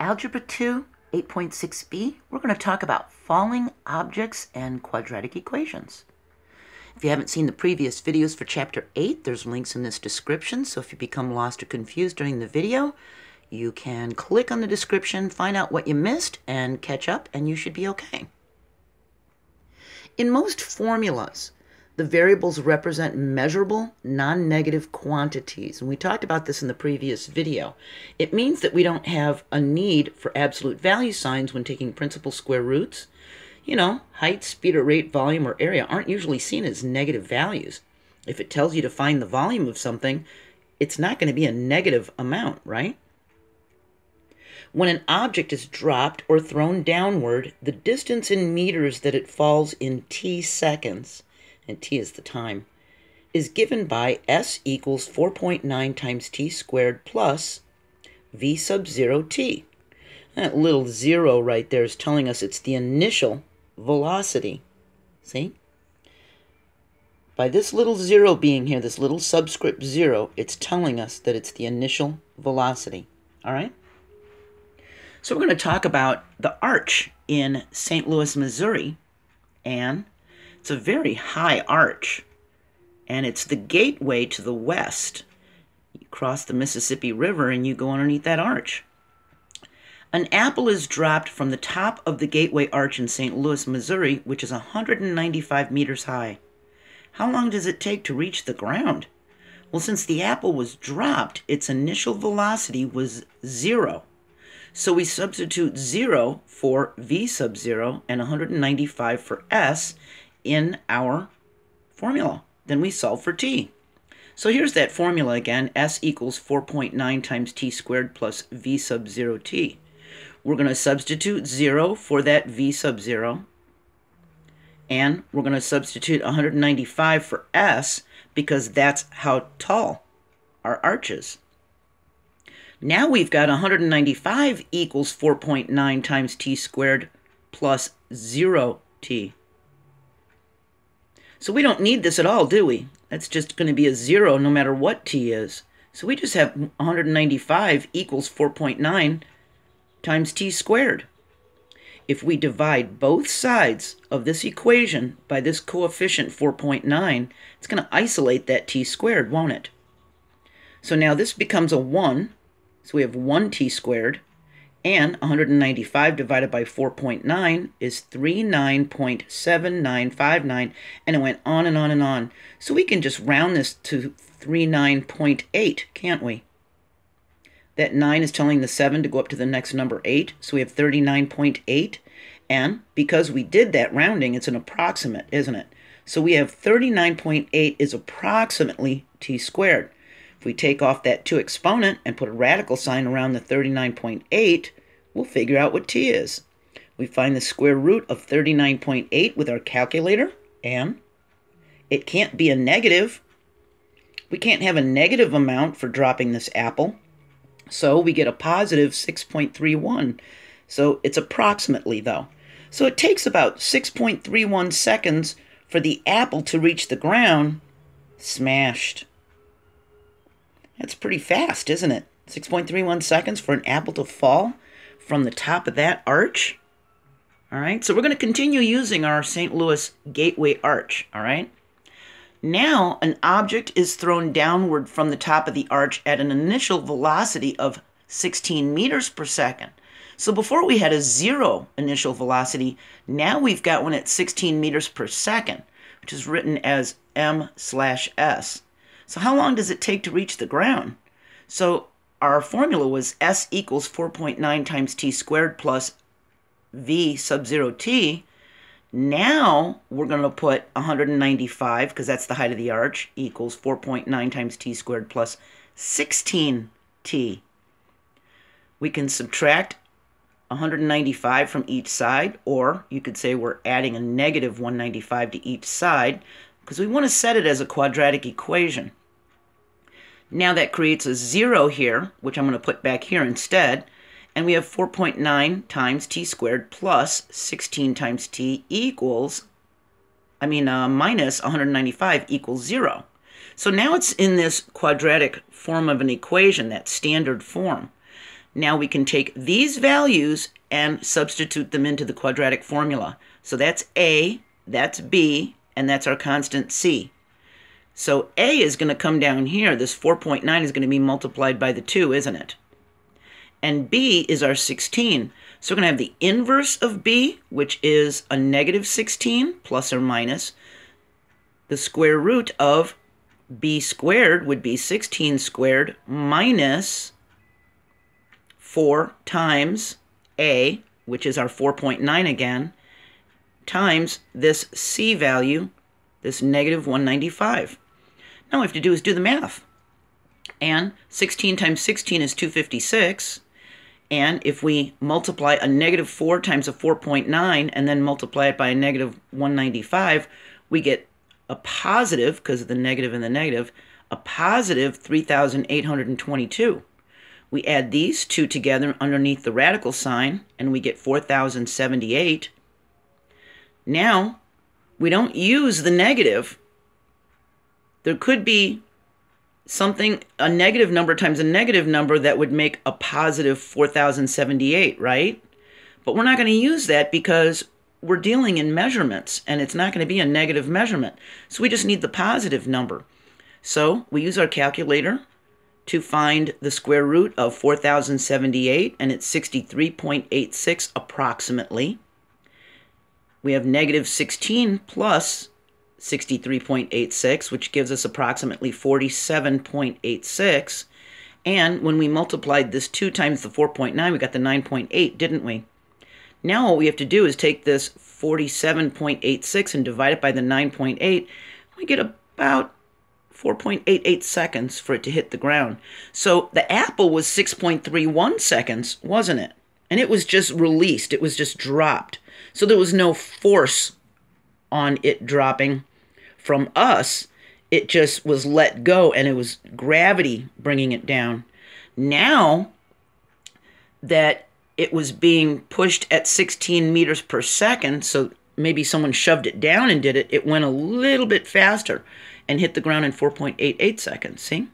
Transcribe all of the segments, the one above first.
Algebra 2, 8.6b, we're going to talk about falling objects and quadratic equations. If you haven't seen the previous videos for Chapter 8, there's links in this description, so if you become lost or confused during the video, you can click on the description, find out what you missed, and catch up, and you should be okay. In most formulas, the variables represent measurable, non-negative quantities. And we talked about this in the previous video. It means that we don't have a need for absolute value signs when taking principal square roots. You know, height, speed, or rate, volume, or area aren't usually seen as negative values. If it tells you to find the volume of something, it's not going to be a negative amount, right? When an object is dropped or thrown downward, the distance in meters that it falls in t seconds and t is the time, is given by s equals 4.9 times t squared plus v sub 0 t. That little zero right there is telling us it's the initial velocity. See? By this little zero being here, this little subscript zero, it's telling us that it's the initial velocity. All right? So we're going to talk about the arch in St. Louis, Missouri, and it's a very high arch, and it's the gateway to the west. You cross the Mississippi River and you go underneath that arch. An apple is dropped from the top of the gateway arch in St. Louis, Missouri, which is 195 meters high. How long does it take to reach the ground? Well, since the apple was dropped, its initial velocity was zero. So we substitute 0 for v sub 0 and 195 for s, in our formula. Then we solve for t. So here's that formula again, s equals 4.9 times t squared plus v sub 0t. We're going to substitute 0 for that v sub 0. And we're going to substitute 195 for s because that's how tall our arch is. Now we've got 195 equals 4.9 times t squared plus 0t. So we don't need this at all, do we? That's just going to be a zero no matter what t is. So we just have 195 equals 4.9 times t squared. If we divide both sides of this equation by this coefficient 4.9, it's going to isolate that t squared, won't it? So now this becomes a 1, so we have 1t squared, and 195 divided by 4.9 is 39.7959, and it went on and on and on. So we can just round this to 39.8, can't we? That 9 is telling the 7 to go up to the next number 8, so we have 39.8. And because we did that rounding, it's an approximate, isn't it? So we have 39.8 is approximately t squared. If we take off that 2 exponent and put a radical sign around the 39.8, we'll figure out what t is. We find the square root of 39.8 with our calculator, and it can't be a negative. We can't have a negative amount for dropping this apple. So we get a positive 6.31. So it's approximately, though. So it takes about 6.31 seconds for the apple to reach the ground. Smashed. That's pretty fast, isn't it? 6.31 seconds for an apple to fall from the top of that arch. All right, so we're going to continue using our St. Louis Gateway Arch. All right. Now, an object is thrown downward from the top of the arch at an initial velocity of 16 meters per second. So before we had a zero initial velocity, now we've got one at 16 meters per second, which is written as m slash s. So how long does it take to reach the ground? So our formula was S equals 4.9 times t squared plus V sub 0 t. Now we're going to put 195, because that's the height of the arch, equals 4.9 times t squared plus 16t. We can subtract 195 from each side, or you could say we're adding a negative 195 to each side, because we want to set it as a quadratic equation. Now that creates a 0 here, which I'm going to put back here instead. And we have 4.9 times t squared plus 16 times t equals, I mean, uh, minus 195 equals 0. So now it's in this quadratic form of an equation, that standard form. Now we can take these values and substitute them into the quadratic formula. So that's A, that's B, and that's our constant C. So A is going to come down here. This 4.9 is going to be multiplied by the 2, isn't it? And B is our 16. So we're going to have the inverse of B, which is a negative 16, plus or minus. The square root of B squared would be 16 squared minus 4 times A, which is our 4.9 again, times this C value, this negative 195. Now we have to do is do the math. And 16 times 16 is 256. And if we multiply a negative 4 times a 4.9 and then multiply it by a negative 195, we get a positive, because of the negative and the negative, a positive 3,822. We add these two together underneath the radical sign, and we get 4,078. Now, we don't use the negative. There could be something, a negative number times a negative number that would make a positive 4,078, right? But we're not going to use that because we're dealing in measurements and it's not going to be a negative measurement. So we just need the positive number. So we use our calculator to find the square root of 4078 and it's 63.86 approximately. We have negative 16 plus 63.86 which gives us approximately 47.86 and when we multiplied this 2 times the 4.9 we got the 9.8 didn't we? Now what we have to do is take this 47.86 and divide it by the 9.8. We get about 4.88 seconds for it to hit the ground. So the apple was 6.31 seconds, wasn't it? And it was just released, it was just dropped. So there was no force on it dropping from us. It just was let go and it was gravity bringing it down. Now that it was being pushed at 16 meters per second, so maybe someone shoved it down and did it, it went a little bit faster and hit the ground in 4.88 seconds. See?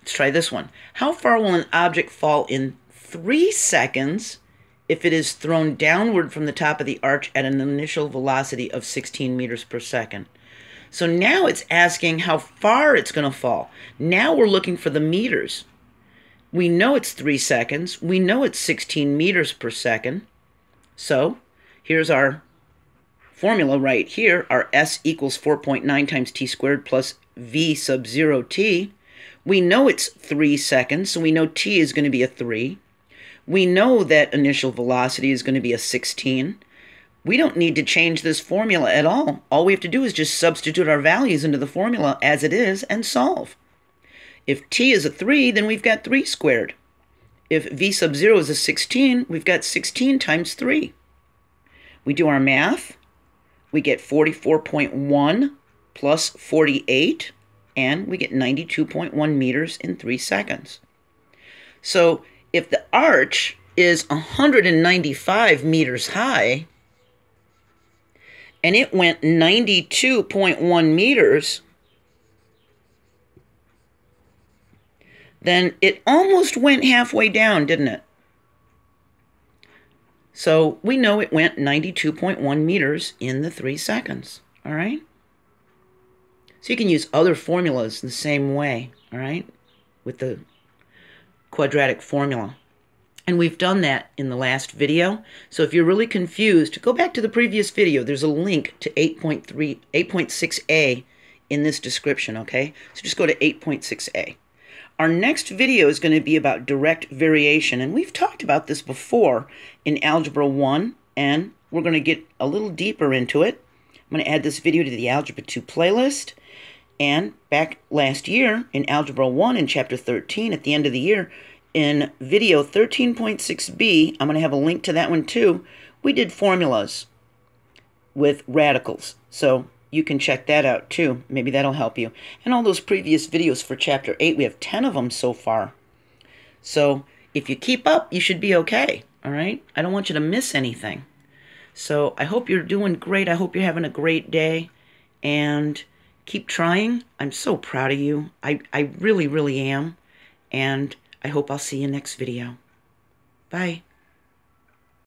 Let's try this one. How far will an object fall in three seconds if it is thrown downward from the top of the arch at an initial velocity of 16 meters per second? So now it's asking how far it's going to fall. Now we're looking for the meters. We know it's 3 seconds. We know it's 16 meters per second. So here's our formula right here. Our S equals 4.9 times t squared plus v sub 0 t. We know it's 3 seconds, so we know t is going to be a 3. We know that initial velocity is going to be a 16. We don't need to change this formula at all. All we have to do is just substitute our values into the formula as it is and solve. If t is a 3, then we've got 3 squared. If v sub 0 is a 16, we've got 16 times 3. We do our math. We get 44.1 plus 48, and we get 92.1 meters in 3 seconds. So if the arch is 195 meters high, and it went 92.1 meters, then it almost went halfway down, didn't it? So we know it went 92.1 meters in the three seconds, all right? So you can use other formulas the same way, all right, with the quadratic formula. And we've done that in the last video. So if you're really confused, go back to the previous video. There's a link to 8.3, 8.6a in this description, okay? So just go to 8.6a. Our next video is going to be about direct variation, and we've talked about this before in Algebra 1, and we're going to get a little deeper into it. I'm going to add this video to the Algebra 2 playlist, and back last year in Algebra 1 in Chapter 13, at the end of the year, in video 13.6b, I'm going to have a link to that one too, we did formulas with radicals. So you can check that out too. Maybe that'll help you. And all those previous videos for Chapter 8, we have 10 of them so far. So if you keep up, you should be okay, all right? I don't want you to miss anything. So I hope you're doing great. I hope you're having a great day. And keep trying. I'm so proud of you. I, I really, really am. And I hope I'll see you next video. Bye.